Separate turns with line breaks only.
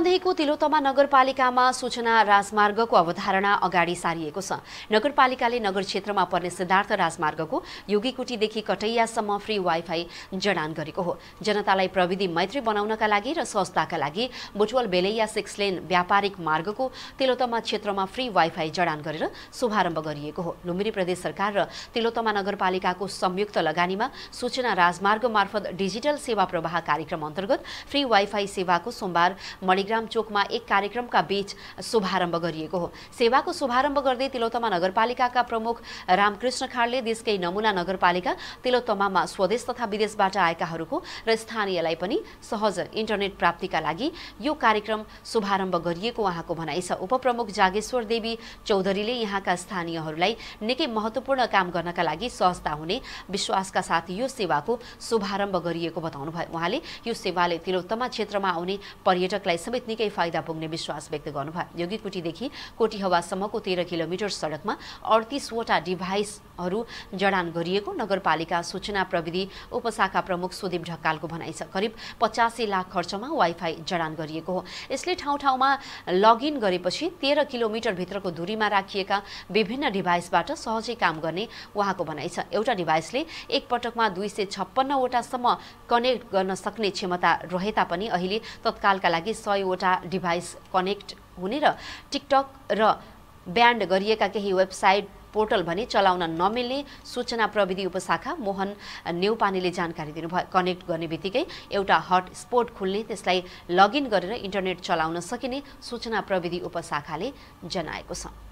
मकवानपुरबन्देहीको तिलोतमा नगरपालिकामा सूचना राजमार्गको अवधारणा अगाडि सारिएको छ। नगरपालिकाले नगर क्षेत्रमा पर्ने सिद्धार्थ राजमार्गको योगीकुटीदेखि कटैयासम्म फ्री वाइफाई जडान गरेको हो। जनतालाई प्रविधि मैत्री बनाउनका लागि र सहजताका लागि बुटवल बेलैया सिक्स लेन व्यापारिक मार्गको तिलोतमा क्षेत्रमा फ्री वाइफाई जडान गरेर शुभारम्भ गरिएको हो। लुम्बिनी प्रदेश सरकार र तिलोतमा नगरपालिकाको संयुक्त लगानीमा सूचना राजमार्ग मार्फत डिजिटल सेवा प्रवाह कार्यक्रम अन्तर्गत फ्री वाइफाई सेवाको सोमबार मणिग्राम चोकमा एक कार्यक्रमका बीच शुभारम्भ गरिएको हो। सेवाको शुभारम्भ गर्दै तिलोत्तमा नगरपालिकाका प्रमुख रामकृष्ण खाडले देशकै नमुना नगरपालिका तिलोत्तमामा स्वदेश तथा विदेशबाट आएकाहरूको र स्थानीयलाई पनि सहज इन्टरनेट प्राप्तिका लागि यो कार्यक्रम शुभारम्भ गरिएको उहाँको भनाइ छ। उपप्रमुख जागेश्वर देवी चौधरीले यहाँका स्थानीयहरूलाई निकै महत्त्वपूर्ण काम गर्नका लागि सहजता हुने विश्वासका साथ यो सेवाको शुभारम्भ गरिएको बताउनुभयो। उहाँले यो सेवाले तिलोत्तमा क्षेत्रमा आउने पर्यटकलाई समेत निकै फाइदा पुग्ने विश्वास व्यक्त गर्नुभयो। योगीकुटीदेखि कोटीहवासम्मको तेह्र किलोमिटर सडकमा अडतिसवटा डिभाइसहरू जडान गरिएको नगरपालिका सूचना प्रविधि उपशाखा प्रमुख सुदीप ढकालको भनाइ छ। करिब पचासी लाख खर्चमा वाइफाई जडान गरिएको हो। यसले ठाउँ ठाउँमा लगइन गरेपछि तेह्र किलोमिटरभित्रको दूरीमा राखिएका विभिन्न डिभाइसबाट सहजै काम गर्ने उहाँको भनाइ छ। एउटा डिभाइसले एकपटकमा दुई सय छप्पन्नवटासम्म कनेक्ट गर्न सक्ने क्षमता रहे तापनि अहिले तत्कालका लागि सयवटा डिभाइस कनेक्ट हुने र टिकटक र ब्यान्ड गरिएका केही वेबसाइट पोर्टल भने चलाउन नमिल्ने सूचना प्रविधि उपशाखा मोहन नेउपानेले जानकारी दिनुभयो। कनेक्ट गर्ने बित्तिकै एउटा हट स्पोट खुल्ने त्यसलाई लगइन गरेर इन्टरनेट चलाउन सकिने सूचना प्रविधि उपशाखाले जनाएको छ।